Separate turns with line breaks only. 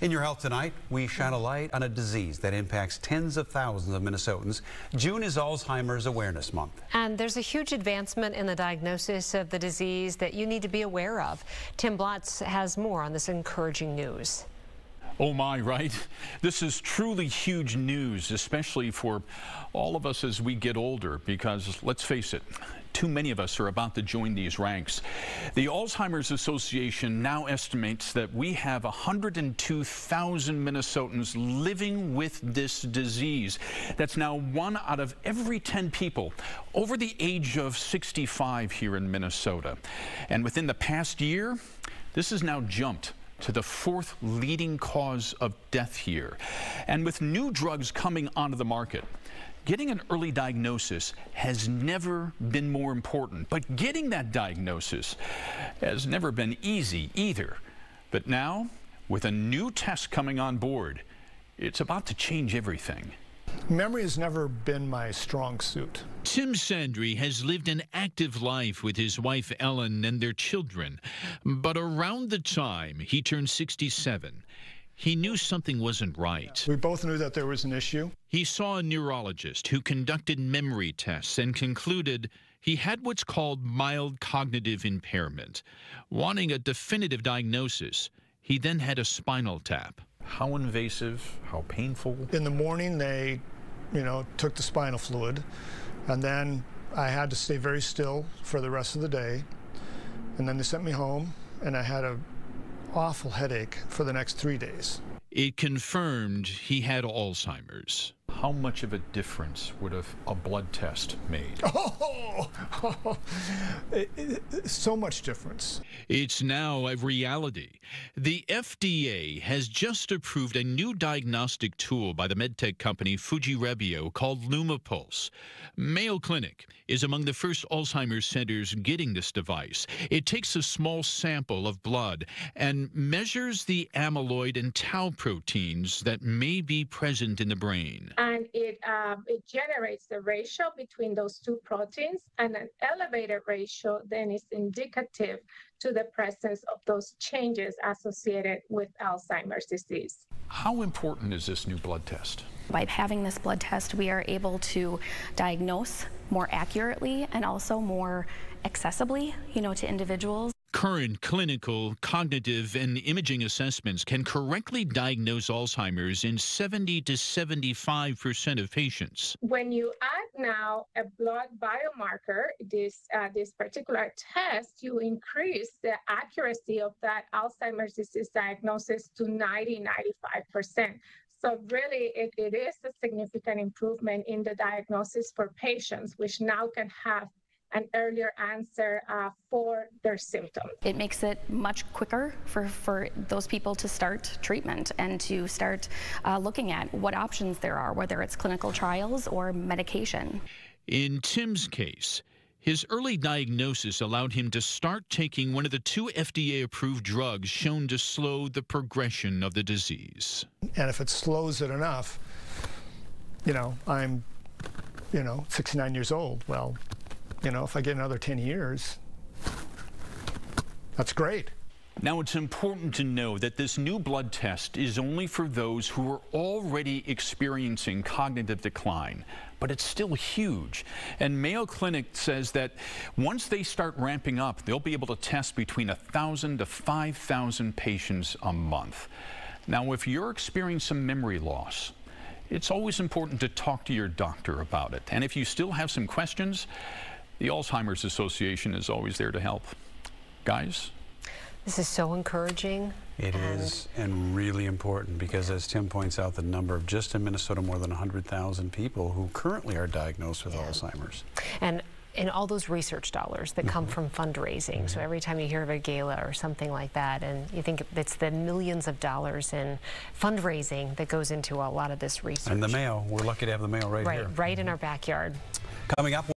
In your health tonight, we shine a light on a disease that impacts tens of thousands of Minnesotans. June is Alzheimer's Awareness Month.
And there's a huge advancement in the diagnosis of the disease that you need to be aware of. Tim Blotz has more on this encouraging news.
Oh my, right? This is truly huge news, especially for all of us as we get older, because let's face it, too many of us are about to join these ranks. The Alzheimer's Association now estimates that we have 102,000 Minnesotans living with this disease. That's now one out of every 10 people over the age of 65 here in Minnesota. And within the past year, this has now jumped to the fourth leading cause of death here. And with new drugs coming onto the market, getting an early diagnosis has never been more important. But getting that diagnosis has never been easy either. But now, with a new test coming on board, it's about to change everything.
Memory has never been my strong suit.
Tim Sandry has lived an active life with his wife Ellen and their children. But around the time he turned 67, he knew something wasn't right.
We both knew that there was an issue.
He saw a neurologist who conducted memory tests and concluded he had what's called mild cognitive impairment. Wanting a definitive diagnosis, he then had a spinal tap.
How invasive? How painful?
In the morning, they, you know, took the spinal fluid, and then I had to stay very still for the rest of the day. And then they sent me home, and I had a awful headache for the next three days.
It confirmed he had Alzheimer's.
How much of a difference would a, a blood test made?
Oh, oh, it, it, so much difference.
It's now a reality. The FDA has just approved a new diagnostic tool by the medtech company Fujirebio called Lumipulse. Mayo Clinic is among the first Alzheimer's centers getting this device. It takes a small sample of blood and measures the amyloid and tau proteins that may be present in the brain.
And it, um, it generates the ratio between those two proteins, and an elevated ratio then is indicative to the presence of those changes associated with Alzheimer's disease.
How important is this new blood test?
By having this blood test, we are able to diagnose more accurately and also more accessibly, you know, to individuals.
Current clinical, cognitive, and imaging assessments can correctly diagnose Alzheimer's in 70 to 75 percent of patients.
When you add now a blood biomarker, this uh, this particular test, you increase the accuracy of that Alzheimer's disease diagnosis to 90 95 percent. So really, it, it is a significant improvement in the diagnosis for patients, which now can have an earlier answer uh, for their symptoms.
It makes it much quicker for, for those people to start treatment and to start uh, looking at what options there are, whether it's clinical trials or medication.
In Tim's case, his early diagnosis allowed him to start taking one of the two FDA approved drugs shown to slow the progression of the disease.
And if it slows it enough, you know, I'm, you know, 69 years old. Well, you know, if I get another 10 years, that's great.
Now, it's important to know that this new blood test is only for those who are already experiencing cognitive decline, but it's still huge. And Mayo Clinic says that once they start ramping up, they'll be able to test between 1,000 to 5,000 patients a month. Now, if you're experiencing some memory loss, it's always important to talk to your doctor about it. And if you still have some questions, the Alzheimer's Association is always there to help. Guys?
This is so encouraging.
It and is, and really important because as Tim points out, the number of just in Minnesota, more than 100,000 people who currently are diagnosed with yeah. Alzheimer's.
And and all those research dollars that come mm -hmm. from fundraising. So every time you hear of a gala or something like that, and you think it's the millions of dollars in fundraising that goes into a lot of this research.
And the Mayo, we're lucky to have the Mayo right,
right
here.
Right, right in our backyard.
Coming up.